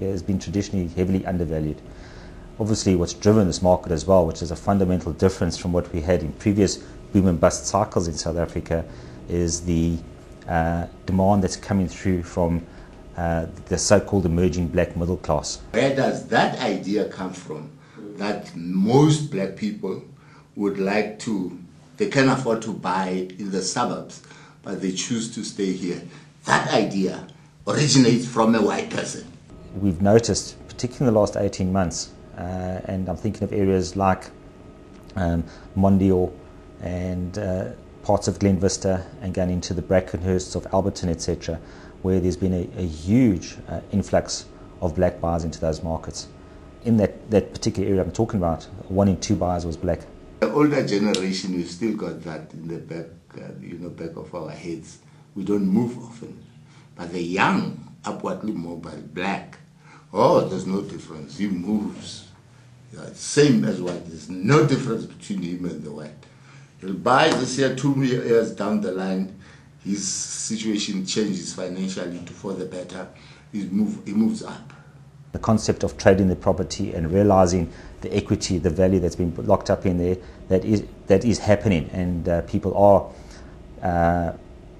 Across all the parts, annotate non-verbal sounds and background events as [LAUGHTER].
has been traditionally heavily undervalued. Obviously, what's driven this market as well, which is a fundamental difference from what we had in previous boom and bust cycles in South Africa, is the uh, demand that's coming through from uh, the so-called emerging black middle class. Where does that idea come from? That most black people would like to, they can afford to buy in the suburbs, but they choose to stay here. That idea originates from a white person we've noticed, particularly in the last 18 months, uh, and I'm thinking of areas like um, Mondeor and uh, parts of Glen Vista and going into the Brackenhursts of Alberton, etc., where there's been a, a huge uh, influx of black buyers into those markets. In that, that particular area I'm talking about, one in two buyers was black. The older generation, we've still got that in the back, uh, you know, back of our heads. We don't move often. But the young, upwardly mobile, black, Oh, there's no difference. He moves. Yeah, same as white. There's no difference between him and the white. He'll buy this year, two years down the line, his situation changes financially to for the better. He, move, he moves up. The concept of trading the property and realizing the equity, the value that's been locked up in there, that is, that is happening, and uh, people are uh,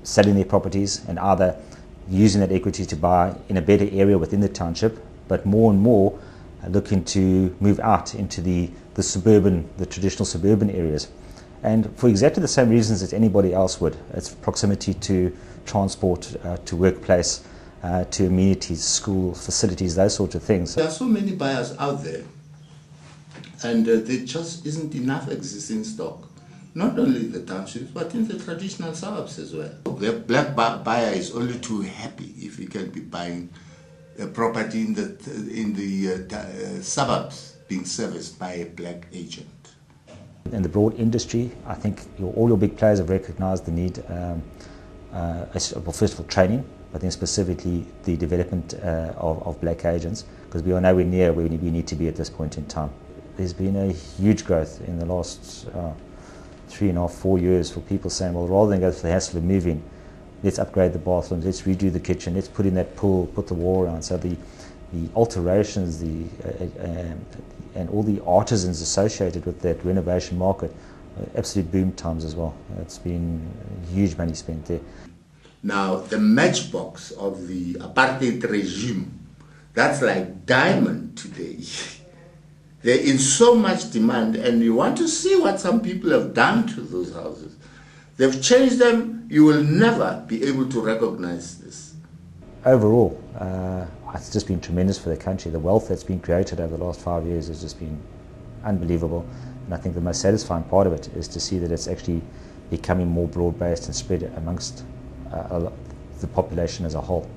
selling their properties and either using that equity to buy in a better area within the township but more and more looking to move out into the, the suburban, the traditional suburban areas. And for exactly the same reasons that anybody else would. It's proximity to transport, uh, to workplace, uh, to amenities, school facilities, those sorts of things. There are so many buyers out there, and uh, there just isn't enough existing stock. Not only in the townships, but in the traditional suburbs as well. The black buyer is only too happy if he can be buying property in the, in the uh, uh, suburbs being serviced by a black agent. In the broad industry, I think your, all your big players have recognized the need, um, uh, well, first of all, training, but then specifically the development of, of, black agents, because we are nowhere near where we need to be at this point in time. There's been a huge growth in the last uh, three and a half, four years for people saying, well, rather than go through the hassle of moving, let's upgrade the bathrooms, let's redo the kitchen, let's put in that pool, put the wall around. So the, the alterations, the, uh, uh, and all the artisans associated with that renovation market, uh, absolute boom times as well. It's been huge money spent there. Now, the matchbox of the apartheid regime, that's like diamond today. [LAUGHS] They're in so much demand, and you want to see what some people have done to those houses. They've changed them. You will never be able to recognize this. Overall, uh, it's just been tremendous for the country. The wealth that's been created over the last five years has just been unbelievable. And I think the most satisfying part of it is to see that it's actually becoming more broad based and spread amongst uh, the population as a whole.